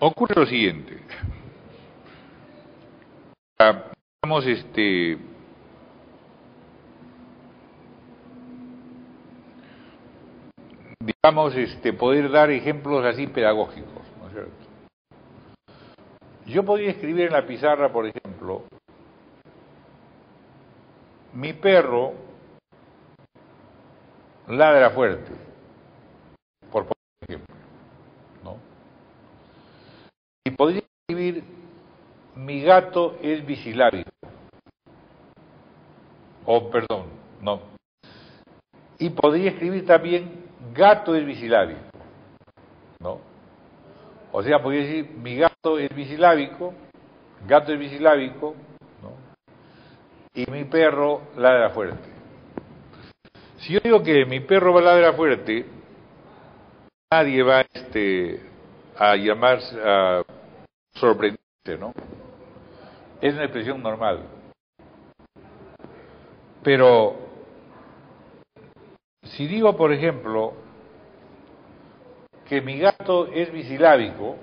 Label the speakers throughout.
Speaker 1: ocurre lo siguiente. Vamos, este, digamos, este, poder dar ejemplos así pedagógicos, ¿no es cierto? Yo podría escribir en la pizarra, por ejemplo, mi perro ladra fuerte, por ejemplo, ¿no? Y podría escribir, mi gato es bisilábico, o perdón, no. Y podría escribir también, gato es bisilábico, ¿no? O sea, podría decir, mi gato es bisilábico, gato es bisilábico, ¿no? Y mi perro ladra fuerte. Si yo digo que mi perro va a ladrar fuerte, nadie va este, a llamarse a sorprenderse, ¿no? Es una expresión normal. Pero si digo, por ejemplo, que mi gato es bisilábico,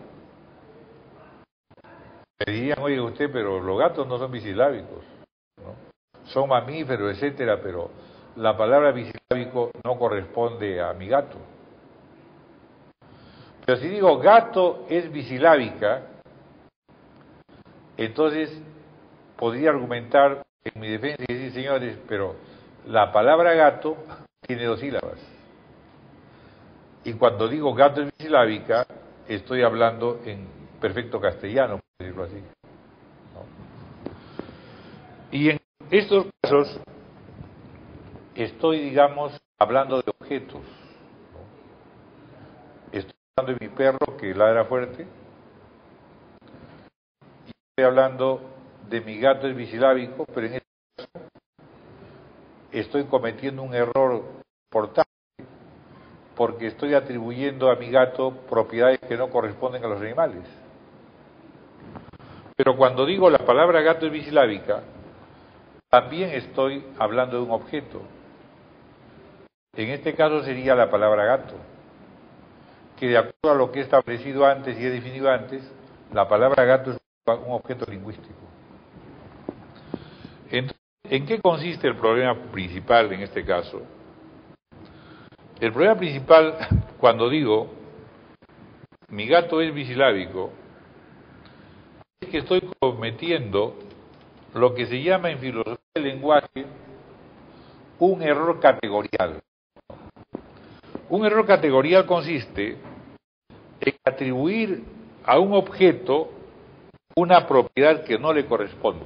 Speaker 1: me dirían, oye usted, pero los gatos no son bisilábicos, ¿no? son mamíferos, etcétera, pero la palabra bisilábico no corresponde a mi gato. Pero si digo gato es bisilábica, entonces podría argumentar en mi defensa y decir, señores, pero la palabra gato tiene dos sílabas. Y cuando digo gato es bisilábica, estoy hablando en perfecto castellano, por decirlo así. Y en estos casos estoy, digamos, hablando de objetos. Hablando de mi perro que ladra fuerte. Y estoy hablando de mi gato es bisilábico, pero en este caso estoy cometiendo un error importante porque estoy atribuyendo a mi gato propiedades que no corresponden a los animales. Pero cuando digo la palabra gato es bisilábica, también estoy hablando de un objeto. En este caso sería la palabra gato, que de acuerdo a lo que he establecido antes y he definido antes, la palabra gato es un objeto lingüístico. Entonces, ¿en qué consiste el problema principal en este caso? El problema principal, cuando digo mi gato es bisilábico, es que estoy cometiendo lo que se llama en filosofía del lenguaje un error categorial. Un error categorial consiste en atribuir a un objeto una propiedad que no le corresponde.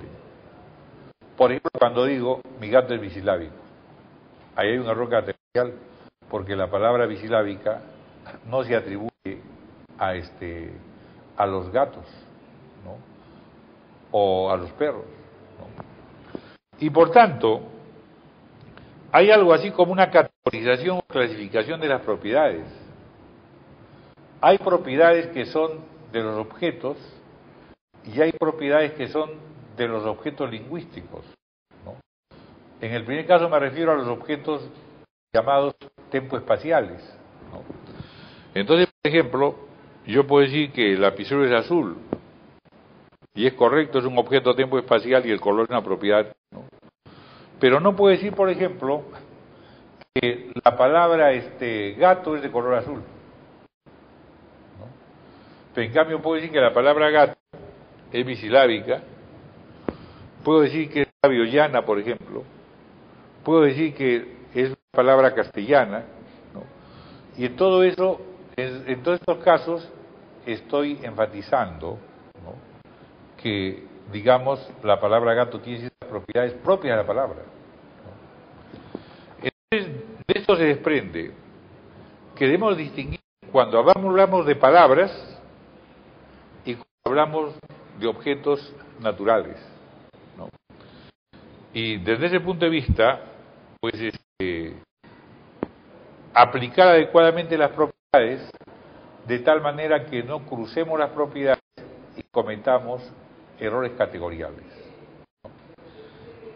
Speaker 1: Por ejemplo, cuando digo mi gato es bisilábico, ahí hay un error categorial porque la palabra bisilábica no se atribuye a este a los gatos, ¿no? o a los perros. Y por tanto, hay algo así como una categorización o clasificación de las propiedades. Hay propiedades que son de los objetos y hay propiedades que son de los objetos lingüísticos. En el primer caso me refiero a los objetos llamados tempoespaciales. ¿no? Entonces, por ejemplo, yo puedo decir que el lapicero es azul, y es correcto, es un objeto tiempo espacial y el color es una propiedad. Pero no puedo decir, por ejemplo, que la palabra este gato es de color azul. Pero en cambio puedo decir que la palabra gato es bisilábica. Puedo decir que es labiollana, por ejemplo. Puedo decir que es una palabra castellana. Y en todo eso, en, todos estos casos, estoy enfatizando que, digamos, la palabra gato tiene ciertas propiedades propias de la palabra. Entonces, de esto se desprende que debemos distinguir cuando hablamos de palabras hablamos de objetos naturales. Y desde ese punto de vista, pues este, aplicar adecuadamente las propiedades de tal manera que no crucemos las propiedades y cometamos errores categoriales.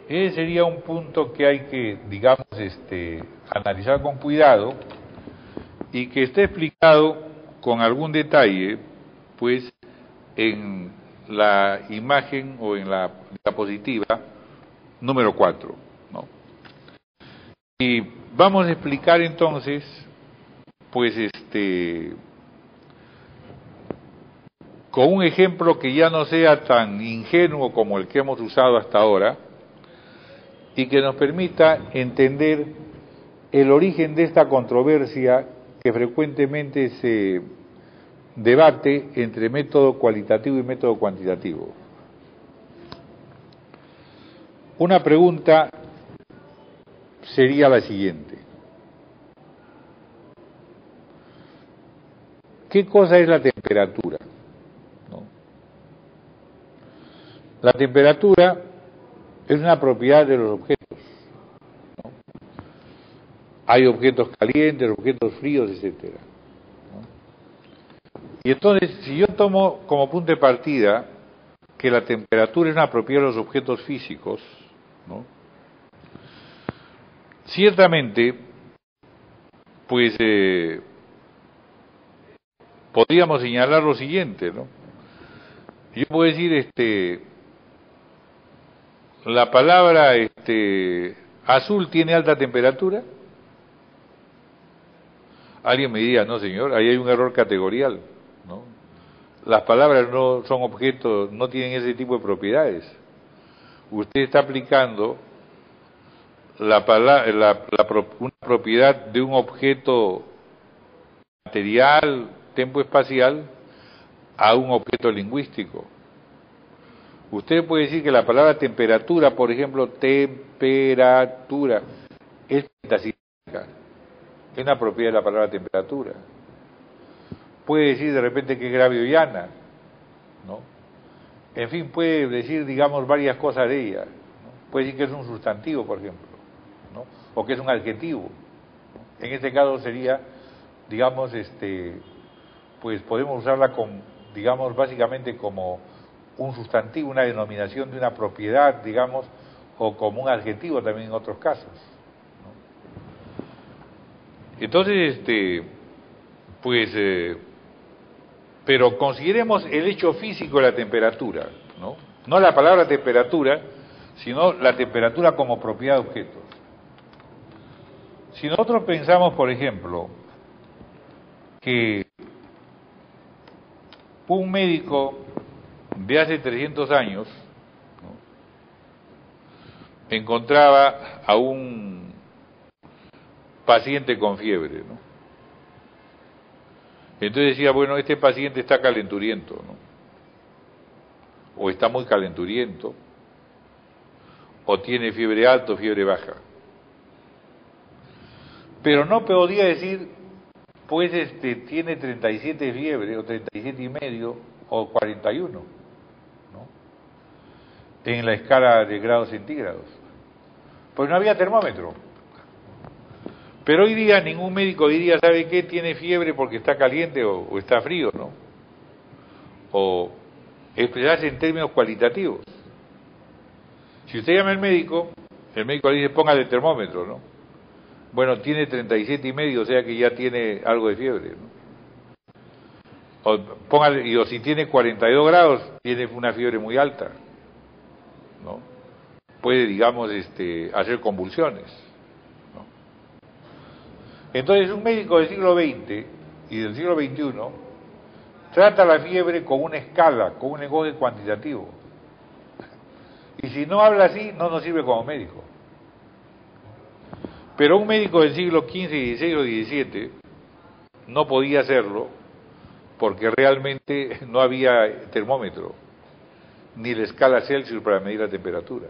Speaker 1: Ese sería un punto que hay que, digamos, este, analizar con cuidado y que esté explicado con algún detalle, pues, en la imagen o en la diapositiva número 4. ¿no? Y vamos a explicar entonces, pues este, con un ejemplo que ya no sea tan ingenuo como el que hemos usado hasta ahora y que nos permita entender el origen de esta controversia que frecuentemente se debate entre método cualitativo y método cuantitativo. Una pregunta sería la siguiente. ¿Qué cosa es la temperatura? La temperatura es una propiedad de los objetos. Hay objetos calientes, objetos fríos, etcétera. Y entonces, si yo tomo como punto de partida que la temperatura es una propiedad de los objetos físicos, ¿no? ciertamente, pues eh, podríamos señalar lo siguiente, ¿no? Yo puedo decir, este, la palabra, este, azul tiene alta temperatura. Alguien me diría, no señor, ahí hay un error categorial. Las palabras no son objetos, no tienen ese tipo de propiedades. Usted está aplicando la, la, una propiedad de un objeto material, tiempo espacial, a un objeto lingüístico. Usted puede decir que la palabra temperatura, por ejemplo, temperatura, es metafísica, es una propiedad de la palabra temperatura puede decir de repente que es grave ¿no? En fin, puede decir, digamos, varias cosas de ella. Puede decir que es un sustantivo, por ejemplo, ¿no? O que es un adjetivo. En este caso sería, digamos, este, pues podemos usarla con, digamos, básicamente como un sustantivo, una denominación de una propiedad, digamos, o como un adjetivo también en otros casos. Entonces, este, pues eh, pero consideremos el hecho físico de la temperatura, ¿no? No la palabra temperatura, sino la temperatura como propiedad de objetos. Si nosotros pensamos, por ejemplo, que un médico de hace 300 años encontraba a un paciente con fiebre, ¿no? Entonces decía, bueno, este paciente está calenturiento, ¿no? O está muy calenturiento, o tiene fiebre alta o fiebre baja. Pero no podía decir, pues este tiene 37 fiebre, o 37 y medio, o 41, ¿no? En la escala de grados centígrados. Pues no había termómetro. Pero hoy día ningún médico diría, ¿sabe qué? Tiene fiebre porque está caliente o, está frío, ¿no? O expresarse en términos cualitativos. Si usted llama al médico, el médico le dice, póngale el termómetro, ¿no? Bueno, tiene 37 y medio, o sea que ya tiene algo de fiebre, ¿no? O, póngale, y o si tiene 42 grados, tiene una fiebre muy alta, ¿no? Puede, digamos, este, hacer convulsiones. Entonces un médico del siglo XX y del siglo XXI trata la fiebre con una escala, con un lenguaje cuantitativo. Y si no habla así, no nos sirve como médico. Pero un médico del siglo XV, XVI o XVII no podía hacerlo porque realmente no había termómetro, ni la escala Celsius para medir la temperatura.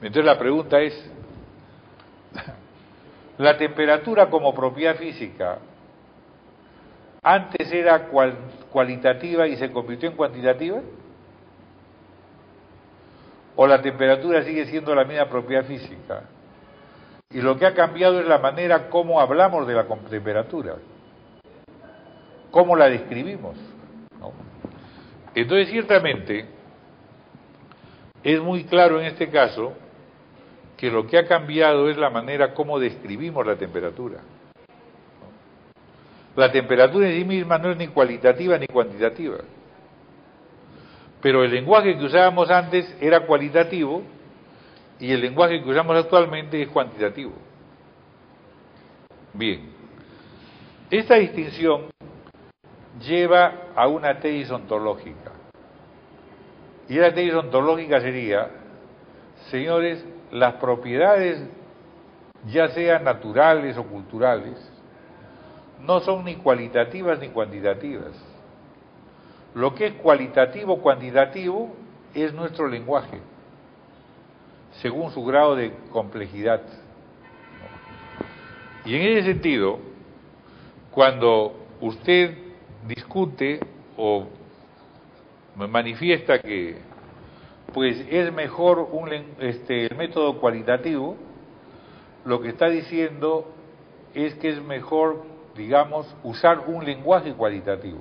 Speaker 1: Entonces la pregunta es, la temperatura como propiedad física antes era cualitativa y se convirtió en cuantitativa? ¿O la temperatura sigue siendo la misma propiedad física? Y lo que ha cambiado es la manera como hablamos de la temperatura, cómo la describimos. Entonces, ciertamente, es muy claro en este caso que lo que ha cambiado es la manera como describimos la temperatura. La temperatura en sí misma no es ni cualitativa ni cuantitativa. Pero el lenguaje que usábamos antes era cualitativo y el lenguaje que usamos actualmente es cuantitativo. Bien, esta distinción lleva a una tesis ontológica. Y la tesis ontológica sería, señores, las propiedades, ya sean naturales o culturales, no son ni cualitativas ni cuantitativas. Lo que es cualitativo, cuantitativo, es nuestro lenguaje, según su grado de complejidad. Y en ese sentido, cuando usted discute o manifiesta que pues es mejor un este, el método cualitativo, lo que está diciendo es que es mejor, digamos, usar un lenguaje cualitativo.